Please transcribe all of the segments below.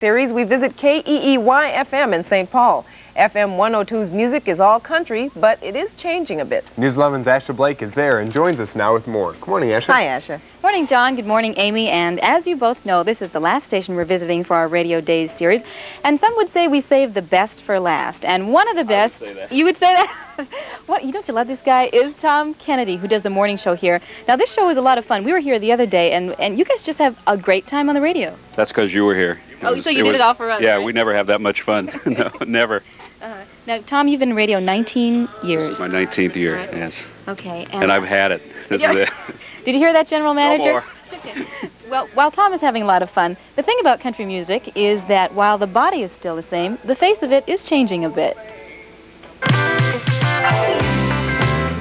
series, we visit KEEY FM in St. Paul. FM 102's music is all country, but it is changing a bit. News 11's Asha Blake is there and joins us now with more. Good morning, Asha. Hi, Asha. Morning, John. Good morning, Amy. And as you both know, this is the last station we're visiting for our Radio Days series. And some would say we saved the best for last. And one of the best, would you would say that? what, you don't you love this guy? Is Tom Kennedy, who does the morning show here. Now, this show is a lot of fun. We were here the other day, and, and you guys just have a great time on the radio. That's because you were here. Oh, so you did it all for us, Yeah, right? we never have that much fun. no, never. Uh, now, Tom, you've been radio 19 This years. is my 19th year, Right. yes. Okay. And I've had it. This Yeah. is it. Did you hear that, General No Manager? more. Well, while Tom is having a lot of fun, the thing about country music is that while the body is still the same, the face of it is changing a bit.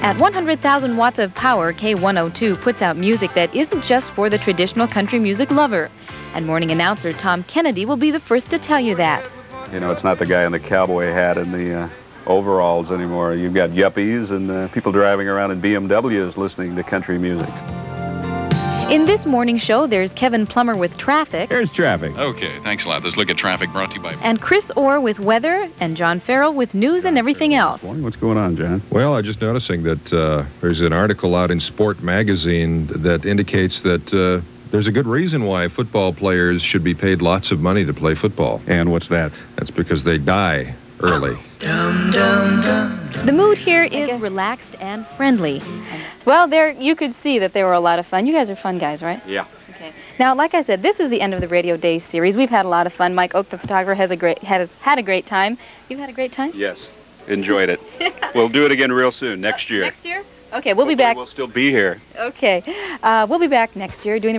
At 100,000 watts of power, K102 puts out music that isn't just for the traditional country music lover. And morning announcer Tom Kennedy will be the first to tell you that. You know, it's not the guy in the cowboy hat and the uh, overalls anymore. You've got yuppies and uh, people driving around in BMWs listening to country music. In this morning show, there's Kevin Plummer with traffic, There's traffic. Okay, thanks a lot. Let's look at traffic brought to you by and Chris Orr with weather, and John Farrell with news and everything else. Morning, what's going on, John? Well, I'm just noticing that uh, there's an article out in Sport Magazine that indicates that uh, there's a good reason why football players should be paid lots of money to play football. And what's that? That's because they die early. The mood here is relaxed and friendly. Well, there you could see that they were a lot of fun. You guys are fun guys, right? Yeah. Okay. Now, like I said, this is the end of the Radio Days series. We've had a lot of fun. Mike Oak, the photographer, has a great has had a great time. You've had a great time. Yes. Enjoyed it. we'll do it again real soon, next year. Next year. Okay, we'll be back. We'll still be here. Okay, uh, we'll be back next year doing.